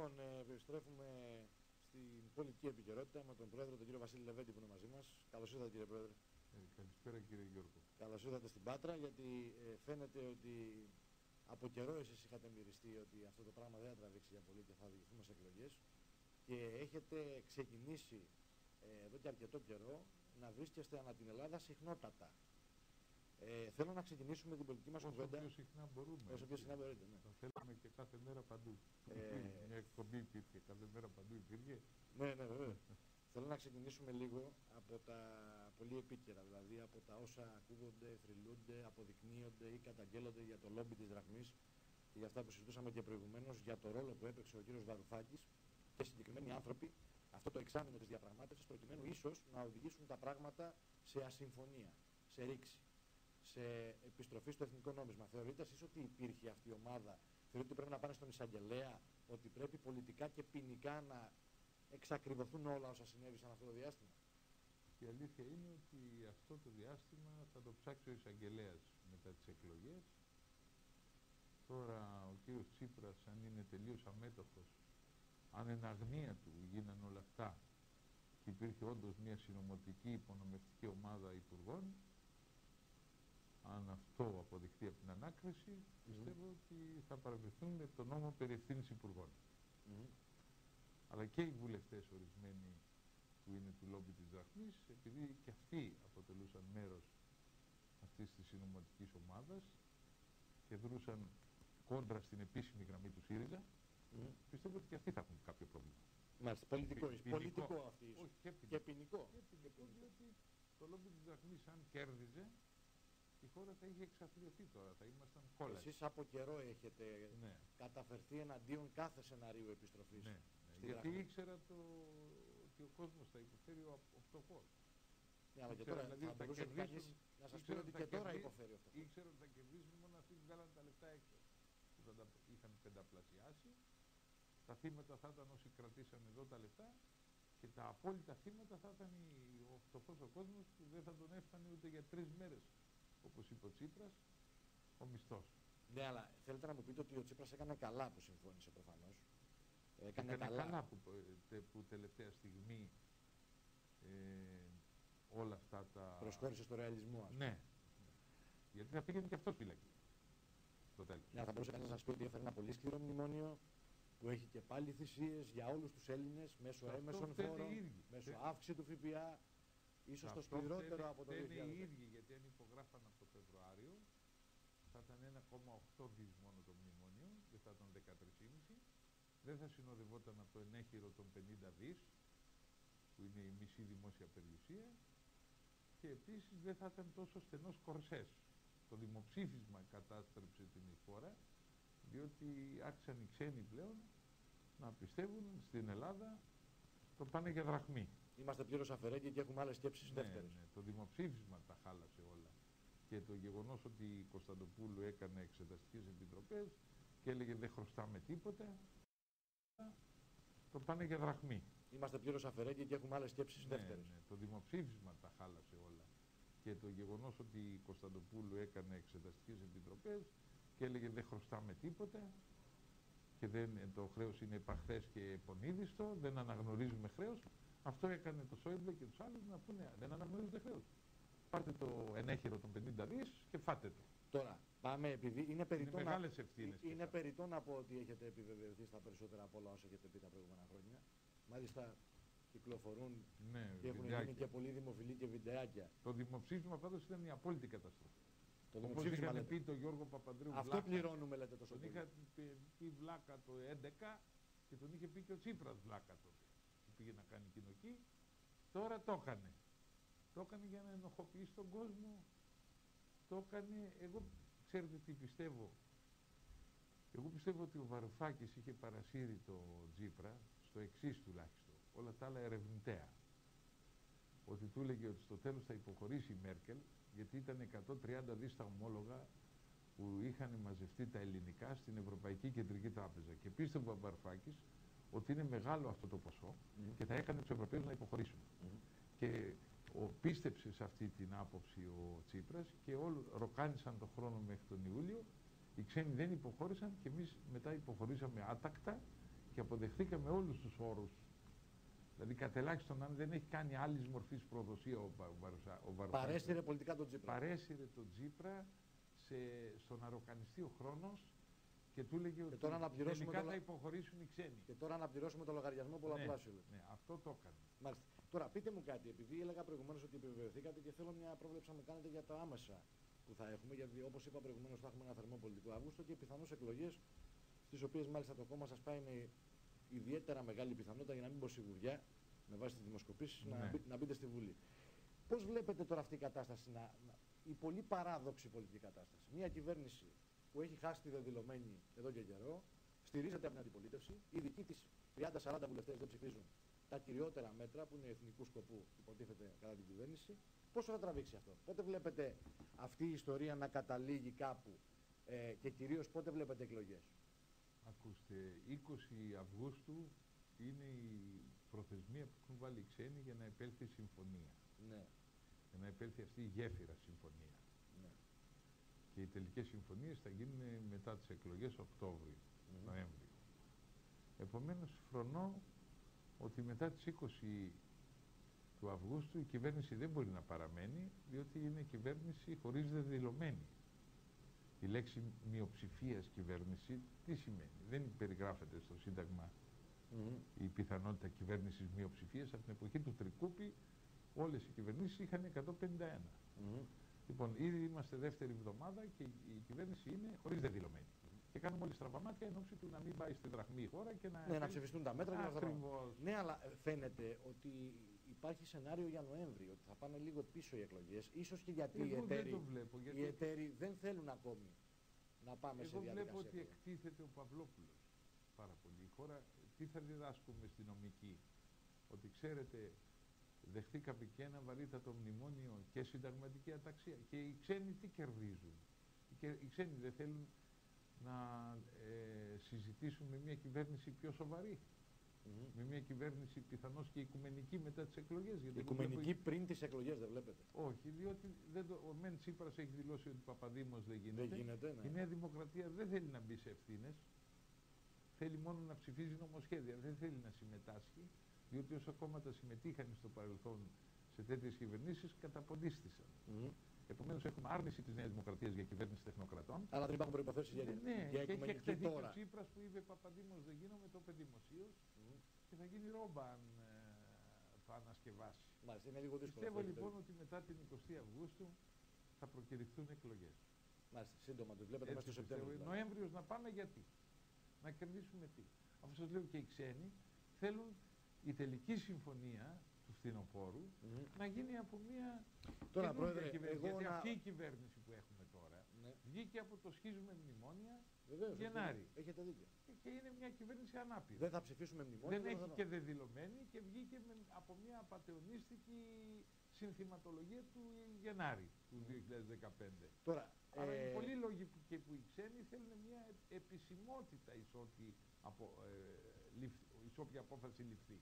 Λοιπόν, ε, επιστρέφουμε στην πολιτική επικαιρότητα με τον Πρόεδρο, τον κύριο Βασίλη Λεβέντη που είναι μαζί μας. Καλώς ήρθατε κύριε Πρόεδρε. Ε, καλησπέρα κύριε Γιώργο. Καλώς ήρθατε στην Πάτρα γιατί ε, φαίνεται ότι από καιρό εσείς είχατε μυριστεί ότι αυτό το πράγμα δεν θα τραβήξει για πολύ και θα οδηγηθούμε σε εκλογές και έχετε ξεκινήσει ε, εδώ και αρκετό καιρό να βρίσκεστε ανά την Ελλάδα συχνότατα. Ε, θέλω να ξεκινήσουμε την πολιτική μας κουβέντα. Όσο πιο συχνά μπορούμε. Όσο πιο συχνά μπορείτε, ναι. Το θέλουμε και κάθε μέρα παντού. Ε, Μια εκπομπή υπήρχε, κάθε μέρα παντού υπήρχε. Ναι, ναι, βέβαια. Θέλω να ξεκινήσουμε λίγο από τα πολύ επίκαιρα, δηλαδή από τα όσα ακούγονται, θρυλούνται, αποδεικνύονται ή καταγγέλλονται για το λόμπι της δραχμής και για αυτά που συζητούσαμε και προηγουμένως για το ρόλο που έπαιξε ο κύριος Βαρουφάκης και συγκεκριμένοι άνθρωποι αυτό το εξάμεινο της διαπραγμάτευσης προκειμένου ίσως να οδηγήσουν τα πράγματα σε ασυμφωνία, σε ρήξη σε επιστροφή στο εθνικό νόμισμα. Θεωρείτε εσείς ότι υπήρχε αυτή η ομάδα, θεωρείτε ότι πρέπει να πάνε στον εισαγγελέα, ότι πρέπει πολιτικά και ποινικά να εξακριβωθούν όλα όσα συνέβησαν αυτό το διάστημα; Η αλήθεια είναι ότι αυτό το διάστημα θα το ψάξει ο εισαγγελέας μετά τις εκλογές. Τώρα ο κύριος Τσίπρας αν είναι τελείως αμέτωχος, αν εν αγνία του γίνανε όλα αυτά και υπήρχε όντως μια συνωμοτική υπονομευτική ομάδα υπουργών, αν αυτό αποδειχθεί από την ανάκριση, πιστεύω ότι θα παραβηθούν με τον νόμο περί ευθύνης υπουργών. Αλλά και οι βουλευτές ορισμένοι που είναι του λόμπι της δραχμής, επειδή και αυτοί αποτελούσαν μέρος αυτής της συνωματικής ομάδας και δρούσαν κόντρα στην επίσημη γραμμή του ΣΥΡΙΖΑ, πιστεύω ότι και αυτοί θα έχουν κάποιο πρόβλημα. Μάλιστα, πολιτικό, Ποινικό. πολιτικό αυτή ίσως. Όχι, και Και ποινικό. ποινικό. Και ποινικό, διότι το λόμπι της δραχμής αν κέρδιζε, η χώρα θα είχε εξαθλιωθεί τώρα, θα ήμασταν κόλλα. Εσείς από καιρό έχετε Ναι. καταφερθεί εναντίον κάθε σενάριου επιστροφής. Ναι, ναι. στη Γιατί δραχμή. ήξερα το, ότι ο κόσμος θα υποφέρει ο, ο φτωχός. Ναι, αλλά και Ήξερα τώρα δηλαδή θα ότι θα μπορούσε κερδίσουν- κανείς να σας πει ήξερα ότι ότι και θα τώρα κερδί- υποφέρει αυτό. Ήξερα ότι θα κερδίσουν μόνο αυτοί που βγάλαν τα λεφτά έξω. Που θα τα είχαν πενταπλασιάσει. Τα θύματα θα ήταν όσοι κρατήσαν εδώ τα λεφτά και τα απόλυτα θύματα θα ήταν οι- ο φτωχός ο κόσμος που δεν θα τον έφτανε ούτε για τρεις μέρες όπως είπε ο Τσίπρας ο μισθός. Ναι, αλλά θέλετε να μου πείτε ότι ο Τσίπρας έκανε καλά που συμφώνησε προφανώς. Έκανε, Έκανε καλά. καλά που, τε- που τελευταία στιγμή ε, όλα αυτά τα... Προσχώρησε στο ρεαλισμό. ας πούμε. Ναι. Γιατί θα πήγαινε και αυτός φυλακή. Στο τέλος. Ναι, θα μπορούσε κανείς να σας πει ότι έφερε ένα πολύ σκληρό μνημόνιο που έχει και πάλι θυσίες για όλους τους Έλληνες μέσω Αυτό έμεσων φταίνε φόρων, οι ίδιοι. μέσω Δεν- αύξηση του ΦΠΑ, ίσως το Αυτό σκληρότερο φταίνε- από το φταίνε 2000. οι ίδιοι γιατί αν υπογράφαν από το Φεβρουάριο θα ήταν 1,8 δις μόνο το μνημόνιο και θα ήταν 13,5 δεν θα συνοδευόταν από το ενέχειρο των 50 δις που είναι η μισή δημόσια περιουσία και επίσης δεν θα ήταν τόσο στενός κορσές. Το δημοψήφισμα κατάστρεψε την χώρα διότι άρχισαν οι ξένοι πλέον να πιστεύουν στην Ελλάδα το πάνε για δραχμή. Είμαστε πλήρως αφαιρέγγοι και έχουμε άλλες σκέψεις Ναι, δεύτερες. ναι, το δημοψήφισμα τα χάλασε όλα. Και το γεγονός ότι η Κωνσταντοπούλου έκανε εξεταστικές επιτροπές και έλεγε δεν χρωστάμε τίποτα, το πάνε για δραχμή. Είμαστε πλήρως αφαιρέγγοι και έχουμε άλλες σκέψεις Ναι, δεύτερες. ναι, το δημοψήφισμα τα χάλασε όλα. Και το γεγονός ότι η Κωνσταντοπούλου έκανε εξεταστικές επιτροπές και έλεγε δεν χρωστάμε τίποτα και δεν, το χρέος είναι επαχθές και επονίδιστο, δεν αναγνωρίζουμε χρέος. Αυτό έκανε το Σόιμπλε και τους άλλους να πούνε δεν αναγνωρίζετε χρέος. Πάρτε το ενέχειρο των 50 δις και φάτε το. Τώρα, πάμε επειδή είναι περιττό να... μεγάλες ευθύνες και Είναι αυτά. περιττό να πω ότι έχετε επιβεβαιωθεί στα περισσότερα από όλα όσα έχετε πει τα προηγούμενα χρόνια. Μάλιστα κυκλοφορούν Ναι, και έχουν βιντεάκια. γίνει και πολύ δημοφιλή και βιντεάκια. Το δημοψήφισμα πάντως ήταν μια απόλυτη καταστροφή. Το Όπως δημοψήφισμα είχαν λέτε. πει το Γιώργο Παπανδρέου Αυτό βλάκα. πληρώνουμε λέτε τόσο Τον πολύ. είχα πει, πει βλάκα το 11 και τον είχε πει και ο Τσίπρας βλάκα τότε. Που πήγε να κάνει κοινοκή. Τώρα το έκανε. Το έκανε για να ενοχοποιήσει τον κόσμο. Το έκανε, εγώ ξέρετε τι πιστεύω. Εγώ πιστεύω ότι ο Βαρουφάκης είχε παρασύρει το Τσίπρα στο εξής τουλάχιστον. Όλα τα άλλα ερευνητέα. Ότι του έλεγε ότι στο τέλος θα υποχωρήσει η Μέρκελ γιατί ήταν 130 δις τα ομόλογα που είχαν μαζευτεί τα ελληνικά στην Ευρωπαϊκή Κεντρική Τράπεζα. Και πίστευε ο Βαρουφάκης ότι είναι μεγάλο αυτό το ποσό και θα έκανε τους Ευρωπαίους να υποχωρήσουν. Και ο, πίστεψε σε αυτή την άποψη ο Τσίπρας και όλοι ροκάνησαν τον χρόνο μέχρι τον Ιούλιο. Οι ξένοι δεν υποχώρησαν και εμείς μετά υποχωρήσαμε άτακτα και από αποδεχθήκαμε όλους τους όρους. Δηλαδή κατελάχιστον αν δεν έχει κάνει άλλης μορφής προδοσία ο, ο, Παρέσυρε πολιτικά τον Τζίπρα. Παρέσυρε τον Τζίπρα σε, στο να ροκανιστεί ο χρόνος και του έλεγε ότι τώρα να τελικά το... θα υποχωρήσουν οι ξένοι. Και τώρα να πληρώσουμε το λογαριασμό πολλαπλάσιο. Ναι, ναι, αυτό το έκανε. Μάλιστα. Τώρα πείτε μου κάτι, επειδή έλεγα προηγουμένως ότι επιβεβαιωθήκατε και θέλω μια πρόβλεψη να μου κάνετε για τα άμεσα που θα έχουμε, γιατί όπως είπα προηγουμένως θα έχουμε ένα θερμό πολιτικό Αύγουστο και πιθανώς εκλογές, στι οποίες μάλιστα το κόμμα σας πάει με ιδιαίτερα μεγάλη πιθανότητα για να μην πω σιγουριά, με βάση τις δημοσκοπήσεις, ναι. να, να μπείτε στη Βουλή. Πώς βλέπετε τώρα αυτή η κατάσταση, να, να, η πολύ παράδοξη πολιτική κατάσταση; Μια κυβέρνηση που έχει χάσει τη δεδηλωμένη εδώ και καιρό, στηρίζεται από την αντιπολίτευση, οι δικοί της 30-40 βουλευτές δεν ψηφίζουν τα κυριότερα μέτρα που είναι εθνικούς σκοπού, υποτίθεται κατά την κυβέρνηση. Πόσο θα τραβήξει αυτό, πότε βλέπετε αυτή η ιστορία να καταλήγει κάπου ε, και κυρίως πότε βλέπετε εκλογές; Ακούστε, 20 Αυγούστου είναι η προθεσμία που έχουν βάλει οι ξένοι για να επέλθει η συμφωνία. Ναι. Για να επέλθει αυτή η γέφυρα συμφωνία. Ναι. Και οι τελικές συμφωνίες θα γίνουν μετά τις εκλογές Οκτώβριο, mm. Νοέμβριο. Επομένως φρονώ ότι μετά τις 20 του Αυγούστου η κυβέρνηση δεν μπορεί να παραμένει διότι είναι κυβέρνηση χωρίς δεδηλωμένη. Η λέξη μειοψηφίας κυβέρνηση τι σημαίνει; Δεν περιγράφεται στο Σύνταγμα η πιθανότητα κυβέρνησης μειοψηφίας. Από την εποχή του Τρικούπη όλες οι κυβερνήσεις είχαν 151. Λοιπόν, ήδη είμαστε δεύτερη εβδομάδα και η κυβέρνηση είναι χωρίς δεδηλωμένη. Και κάνουμε όλοι στραβαμάτια εν ώψη του να μην πάει στη δραχμή η χώρα και να. Ναι, να ψηφιστούν τα μέτρα και να Ναι, αλλά φαίνεται ότι υπάρχει σενάριο για Νοέμβριο, ότι θα πάνε λίγο πίσω οι εκλογές. σω και γιατί οι εταίροι, δεν, βλέπω, γιατί... οι εταίροι δεν θέλουν ακόμη να πάμε Εγώ σε διαδικασία. Εγώ βλέπω ότι εκτίθεται ο Παυλόπουλος πάρα πολύ. Η χώρα, τι θα διδάσκουμε στη νομική, ότι ξέρετε, δεχτήκαμε και ένα βαρύτατο μνημόνιο και συνταγματική αταξία. Και οι ξένοι τι κερδίζουν; Οι ξένοι δεν θέλουν να ε, συζητήσουν με μια κυβέρνηση πιο σοβαρή. Με μια κυβέρνηση πιθανώς και οικουμενική μετά τις εκλογές. Γιατί οικουμενική πριν τις εκλογές δεν βλέπετε. Όχι, διότι δεν το, ο Μεν Τσίπρας έχει δηλώσει ότι Παπαδήμος δεν γίνεται. Δεν γίνεται ναι. Η Νέα Δημοκρατία δεν θέλει να μπει σε ευθύνες. Θέλει μόνο να ψηφίζει νομοσχέδια, δεν θέλει να συμμετάσχει. Διότι όσα κόμματα συμμετείχαν στο παρελθόν σε τέτοιες κυβερνήσεις καταποντίστησαν. Mm. Επομένως, έχουμε άρνηση της Νέας Δημοκρατίας για κυβέρνηση τεχνοκρατών. Αλλά δεν υπάρχουν προποθέσει για, ναι, για και έχει εκτεθεί τώρα. ο Τσίπρας που είπε Παπαδήμο δεν γίνομαι, το είπε δημοσίως mm. και θα γίνει ρόμπα αν ε, το ανασκευάσει. Μάλιστα, είναι λίγο δύσκολο. Πιστεύω λοιπόν ότι μετά την 20η Αυγούστου θα προκηρυχθούν εκλογές. Μάλιστα, σύντομα το βλέπετε μέσα στο Σεπτέμβριο. Δηλαδή. Νοέμβριος να πάμε γιατί; Να κερδίσουμε τι; Αφού σας λέω και οι ξένοι θέλουν η τελική συμφωνία του φθινοπόρου mm. να γίνει από μια Τώρα, πρόεδρε, εγώ γιατί να... αυτή η κυβέρνηση που έχουμε τώρα ναι. βγήκε από το σχίζουμε μνημόνια Βεβαίως, Γενάρη. Έχετε δίκιο. Και είναι μια κυβέρνηση ανάπηρη. Δεν θα ψηφίσουμε μνημόνια. Δεν έχει και δεδηλωμένη και βγήκε με, από μια απαταιωνίστικη συνθηματολογία του Γενάρη του 2015. Τώρα, Αλλά ε... είναι πολλοί λόγοι που, και που οι ξένοι θέλουν μια επισημότητα εις ό,τι, απο, ε, όποια απόφαση ληφθεί.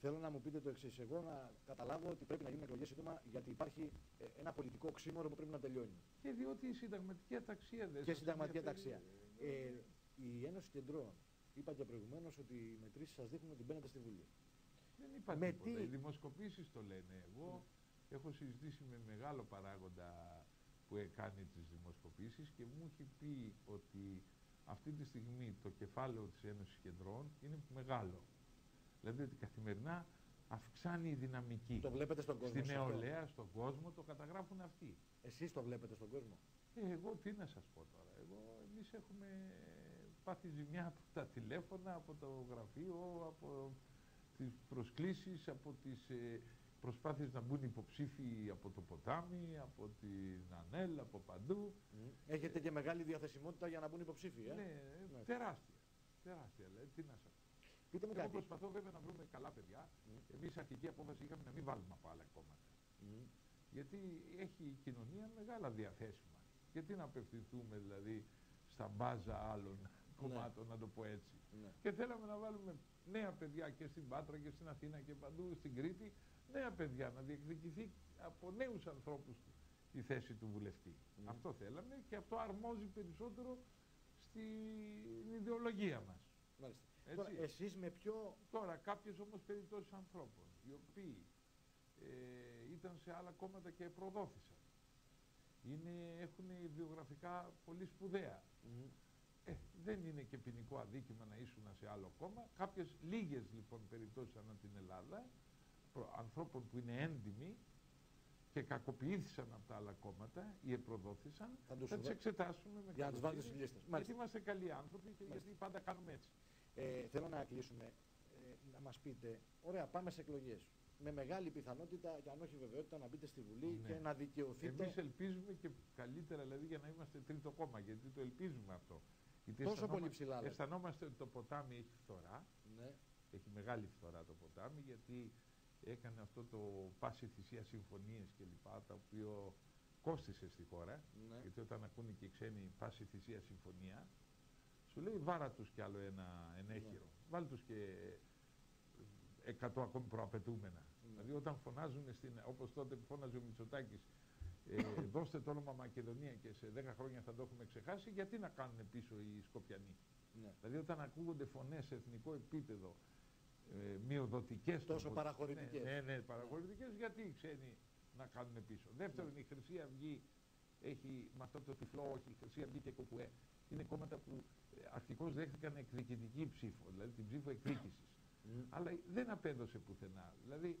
Θέλω να μου πείτε το εξής. Εγώ να καταλάβω ότι πρέπει να γίνουν εκλογές σύντομα γιατί υπάρχει ε, ένα πολιτικό οξύμορο που πρέπει να τελειώνει. Και διότι η συνταγματική αταξία δεν Και η συνταγματική αταξία. Ε, η Ένωση Κεντρών, είπα και προηγουμένως ότι οι μετρήσεις σας δείχνουν ότι μπαίνετε στη Βουλή. Δεν είπα με τίποτα. Τι... Οι δημοσκοπήσεις το λένε. Εγώ mm. έχω συζητήσει με μεγάλο παράγοντα που κάνει τις δημοσκοπήσεις και μου έχει πει ότι αυτή τη στιγμή το κεφάλαιο της Ένωσης Κεντρών είναι μεγάλο. Δηλαδή ότι καθημερινά αυξάνει η δυναμική. Το βλέπετε στον κόσμο. Στη νεολαία, στον κόσμο, το καταγράφουν αυτοί. Εσείς το βλέπετε στον κόσμο; Ε, εγώ τι να σας πω τώρα. Εγώ, εμείς έχουμε πάθει ζημιά από τα τηλέφωνα, από το γραφείο, από τις προσκλήσεις, από τις ε, προσπάθειες να μπουν υποψήφοι από το ποτάμι, από την ΑΝΕΛ, από παντού. Έχετε και μεγάλη διαθεσιμότητα για να μπουν υποψήφοι, ε; Ναι, ναι. τεράστια. Τεράστια, λέει. Τι να σας πω. Πείτε μου Εγώ προσπαθώ βέβαια να βρούμε καλά παιδιά. Mm. Εμείς αρχική απόφαση είχαμε να μην βάλουμε από άλλα κόμματα. Mm. Γιατί έχει η κοινωνία μεγάλα διαθέσιμα. Γιατί να απευθυνθούμε δηλαδή στα μπάζα άλλων ναι. κομμάτων, να το πω έτσι. Ναι. Και θέλαμε να βάλουμε νέα παιδιά και στην Πάτρα και στην Αθήνα και παντού στην Κρήτη, νέα παιδιά να διεκδικηθεί από νέους ανθρώπους η θέση του βουλευτή. Αυτό θέλαμε και αυτό αρμόζει περισσότερο στην ιδεολογία μας. Μάλιστα. Τώρα, εσείς με ποιο... Τώρα κάποιες όμως περιπτώσεις ανθρώπων, οι οποίοι ε, ήταν σε άλλα κόμματα και προδόθησαν. Είναι, έχουν βιογραφικά πολύ σπουδαία. Ε, δεν είναι και ποινικό αδίκημα να ήσουν σε άλλο κόμμα. Κάποιες λίγες λοιπόν περιπτώσεις ανά την Ελλάδα, ανθρώπων που είναι έντιμοι και κακοποιήθησαν από τα άλλα κόμματα ή επροδόθησαν, θα, θα τις εξετάσουμε με Για να βάλετε στις λίστες. Γιατί είμαστε καλοί άνθρωποι και γιατί πάντα κάνουμε έτσι. Ε, θέλω να κλείσουμε, ε, να μας πείτε, ωραία πάμε σε εκλογές με μεγάλη πιθανότητα, και αν όχι βεβαιότητα, να μπείτε στη Βουλή ναι. και να δικαιωθείτε. Εμείς ελπίζουμε και καλύτερα δηλαδή για να είμαστε τρίτο κόμμα, γιατί το ελπίζουμε αυτό. Γιατί Τόσο πολύ ψηλά. Αισθανόμαστε ότι το ποτάμι έχει φθορά. Ναι. Έχει μεγάλη φθορά το ποτάμι, γιατί έκανε αυτό το πάση θυσία συμφωνίες κλπ. τα οποίο κόστισε στη χώρα. Ναι. Γιατί όταν ακούνε και οι ξένοι πάση θυσία συμφωνία, σου λέει βάρα τους κι άλλο ένα ενέχειρο. Ναι. Βάλ τους και 100 ακόμη προαπαιτούμενα. Mm. Δηλαδή όταν φωνάζουν, στην, όπως τότε που φώναζε ο Μητσοτάκης, ε, δώστε το όνομα Μακεδονία και σε 10 χρόνια θα το έχουμε ξεχάσει, γιατί να κάνουν πίσω οι Σκοπιανοί. Ναι. Δηλαδή όταν ακούγονται φωνές σε εθνικό επίπεδο, ε, μειοδοτικές... Τόσο παραχωρητικές. Ναι, ναι, ναι, παραχωρητικές, γιατί οι ξένοι να κάνουν πίσω. Δεύτερον, ναι. η Χρυσή Αυγή έχει, με αυτό το τυφλό όχι, η Χρυσή Αυγή και Κοκουέ, είναι κόμματα που ε, αρχικώς δέχτηκαν εκδικητική ψήφο, δηλαδή την ψήφο εκδίκησης. Αλλά δεν απέδωσε πουθενά. Δηλαδή,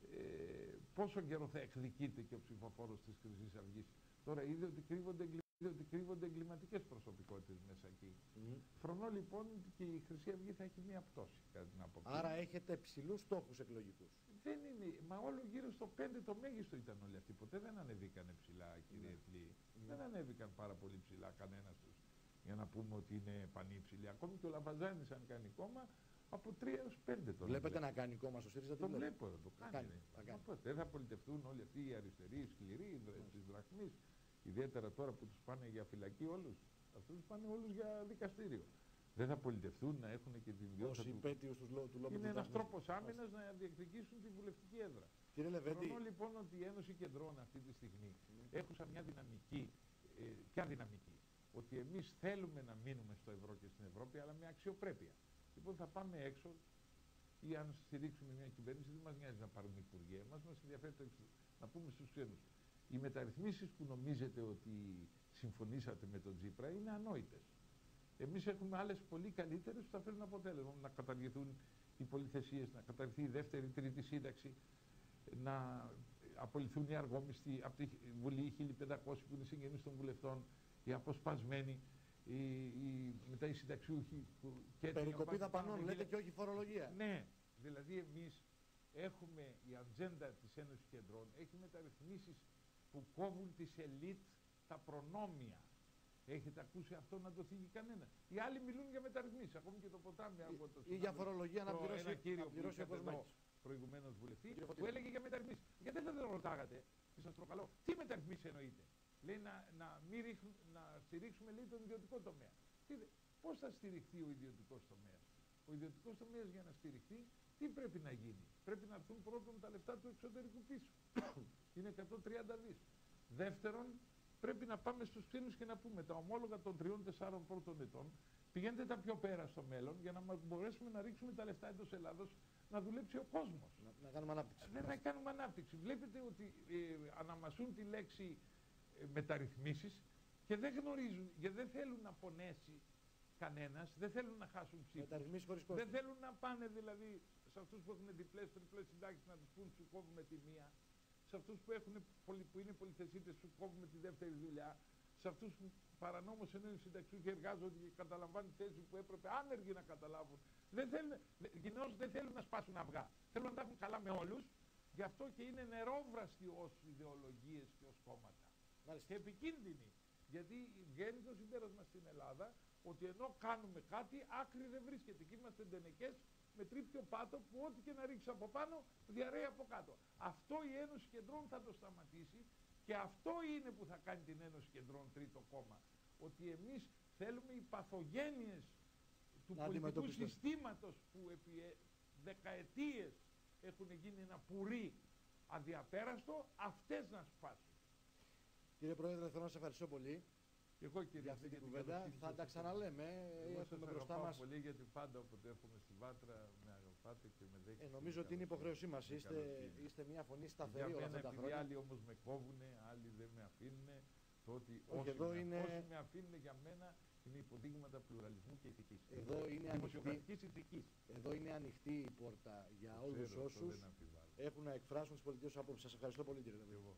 ε, πόσο καιρό θα εκδικείται και ο ψηφοφόρος της Χρυσής Αυγής; Τώρα είδε ότι κρύβονται, ότι κρύβονται εγκληματικές προσωπικότητες μέσα εκεί. Mm. Φρονώ λοιπόν ότι η Χρυσή Αυγή θα έχει μία πτώση κατά την άποψη. Άρα έχετε ψηλούς στόχους εκλογικούς. Δεν είναι, μα όλο γύρω στο 5 το μέγιστο ήταν όλοι αυτοί. Ποτέ δεν ανεβήκανε ψηλά κύριε mm. Δεν ανέβηκαν πάρα πολύ ψηλά κανένας τους για να πούμε ότι είναι πανύψηλοι. Ακόμη και ο Λαβαζάνης αν κάνει κόμμα από 3 έως 5 τώρα. Βλέπετε να κάνει κόμμα στο ΣΥΡΙΖΑ. Το βλέπω, το κάνει. κάνει, θα κάνει. Δεν θα πολιτευτούν όλοι αυτοί οι αριστεροί, οι σκληροί, τη δραχμή. Ιδιαίτερα τώρα που τους πάνε για φυλακή όλους. Αυτούς τους πάνε όλους για δικαστήριο. Δεν θα πολιτευτούν να έχουν και την ιδιότητα. Ω υπέτειο τους λόγου του Είναι ένας τρόπος άμυνας να διεκδικήσουν τη βουλευτική έδρα. Κύριε Λεβέντη. λοιπόν ότι η Ένωση Κεντρών αυτή τη στιγμή mm. έχουν σαν μια δυναμική. Ε, ποια δυναμική; Ότι εμείς θέλουμε να μείνουμε στο ευρώ και στην Ευρώπη, αλλά με αξιοπρέπεια. Λοιπόν, θα πάμε έξω ή αν στηρίξουμε μια κυβέρνηση, δεν μας νοιάζει να πάρουμε υπουργεία. Μας μας ενδιαφέρει το Να πούμε στους ξένους. Οι μεταρρυθμίσεις που νομίζετε ότι συμφωνήσατε με τον Τζίπρα είναι ανόητες. Εμείς έχουμε άλλες πολύ καλύτερες που θα φέρουν αποτέλεσμα. Να καταργηθούν οι πολυθεσίες, να καταργηθεί η δεύτερη, τρίτη σύνταξη, να απολυθούν οι αργόμιστοι από τη Βουλή 1500 που είναι συγγενείς των βουλευτών, οι αποσπασμένοι οι, οι, μετά οι συνταξιούχοι που και έτσι Περικοπή δαπανών λέτε και όχι φορολογία. Ναι, δηλαδή εμείς έχουμε η ατζέντα της Ένωσης Κεντρών, έχει μεταρρυθμίσεις που κόβουν τις ελίτ τα προνόμια. Έχετε ακούσει αυτό να το θίγει κανένα; Οι άλλοι μιλούν για μεταρρυθμίσεις, ακόμη και το ποτάμι άκουγα το Ή για φορολογία να πληρώσει, ένα κύριο να πληρώσει ο προηγουμένως βουλευτή που έλεγε για μεταρρυθμίσεις. Γιατί δεν τον ρωτάγατε, και σας προκαλώ, τι μεταρρυθμίσεις εννοείται λέει να, να, μην ρίχνουν, να στηρίξουμε λέει, τον ιδιωτικό τομέα. Τι, πώς θα στηριχθεί ο ιδιωτικός τομέας; Ο ιδιωτικός τομέας για να στηριχθεί τι πρέπει να γίνει; Πρέπει να έρθουν πρώτον τα λεφτά του εξωτερικού πίσω. Είναι 130 δις. Δεύτερον, πρέπει να πάμε στους ξένους και να πούμε τα ομόλογα των τριών-τεσσάρων πρώτων ετών πηγαίνετε τα πιο πέρα στο μέλλον για να μπορέσουμε να ρίξουμε τα λεφτά εντός Ελλάδος να δουλέψει ο κόσμος. Να, να κάνουμε ανάπτυξη. Ναι, να κάνουμε ανάπτυξη. Βλέπετε ότι ε, αναμασούν τη λέξη μεταρρυθμίσεις και δεν γνωρίζουν και δεν θέλουν να πονέσει κανένας, δεν θέλουν να χάσουν ψήφους. χωρίς Δεν θέλουν να πάνε δηλαδή σε αυτούς που έχουν διπλές, τριπλές συντάξεις να τους πούν σου κόβουμε τη μία, σε αυτούς που, έχουν, που είναι πολυθεσίτες σου κόβουμε τη δεύτερη δουλειά, σε αυτούς που παρανόμως ενώ είναι συνταξιού και εργάζονται και καταλαμβάνουν θέση που έπρεπε άνεργοι να καταλάβουν. Δεν θέλουν, κοινώς δεν θέλουν να σπάσουν αυγά. Θέλουν να τα έχουν καλά με όλους, γι' αυτό και είναι νερόβραστοι ως ιδεολογίες και ως κόμματα. Και επικίνδυνη. Γιατί βγαίνει το συμπέρασμα στην Ελλάδα ότι ενώ κάνουμε κάτι, άκρη δεν βρίσκεται. Και είμαστε ντενεκές με τρίπιο πάτο που ό,τι και να ρίξει από πάνω, διαρρέει από κάτω. Αυτό η Ένωση Κεντρών θα το σταματήσει και αυτό είναι που θα κάνει την Ένωση Κεντρών τρίτο κόμμα. Ότι εμείς θέλουμε οι παθογένειες του να πολιτικού συστήματος που επί ε, δεκαετίες έχουν γίνει ένα πουρί αδιαπέραστο, αυτές να σπάσουν. Κύριε Πρόεδρε, θέλω να σας ευχαριστώ πολύ. Και εγώ κύριε για αυτή την για κουβέντα. καλοσύνη Θα σας τα ευχαριστώ. ξαναλέμε. Εγώ Έχουμε σας μπροστά αγαπάω μας πολύ γιατί πάντα όποτε έρχομαι στη Βάτρα με αγαπάτε και με δέχεστε. Ε, με νομίζω ότι είναι καλοσύνη. υποχρέωσή μας. Με Είστε, καλοσύνη. είστε μια φωνή Για σταθερή όλα μένα, αυτά τα επειδή χρόνια. άλλοι όμως με κόβουνε, άλλοι δεν με αφήνουν, το ότι Όχι, όσοι, εδώ με, είναι- όσοι με αφήνουν για μένα είναι υποδείγματα πλουραλισμού και ηθικής. Εδώ είναι ανοιχτή, Δημοσιογραφικής ηθικής. εδώ είναι ανοιχτή η πόρτα για Το όλους ξέρω, αυτό όσους δεν αμφιβάλλω. έχουν να εκφράσουν τις πολιτικές τους απόψει. Σας ευχαριστώ πολύ, κύριε Και Λεβέντη. εγώ.